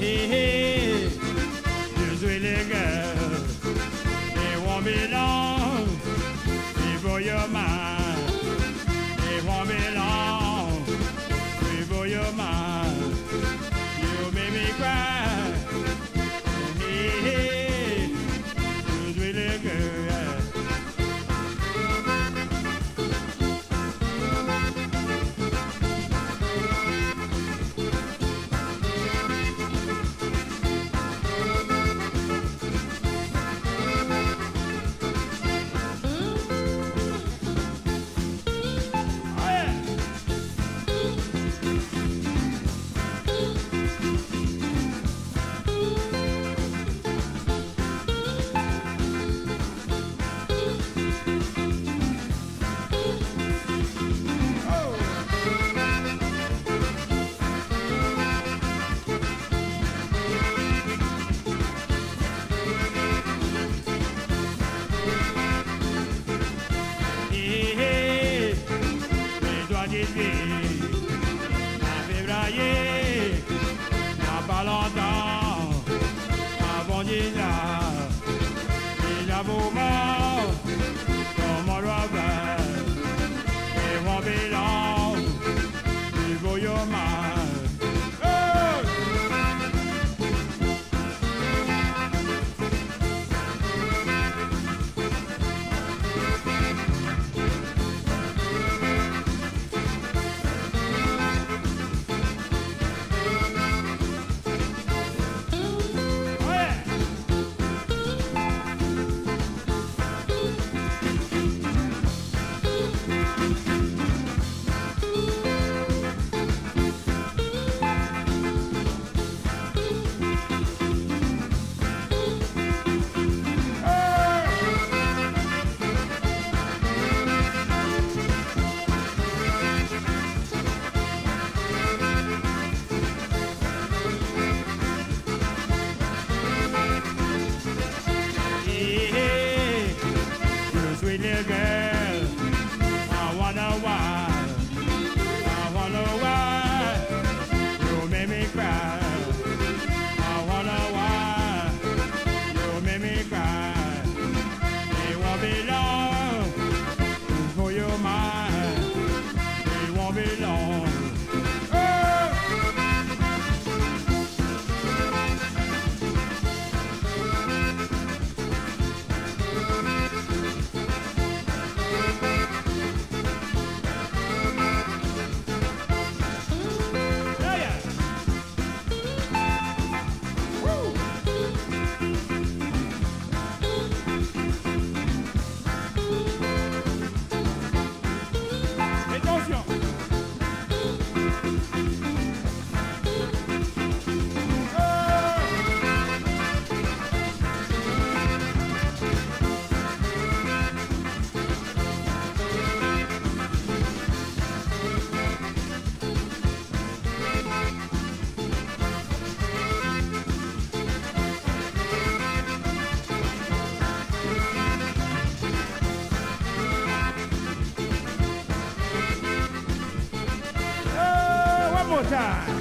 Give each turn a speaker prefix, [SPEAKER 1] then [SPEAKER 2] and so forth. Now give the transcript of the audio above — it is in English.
[SPEAKER 1] Hey, et mon bilan, more time.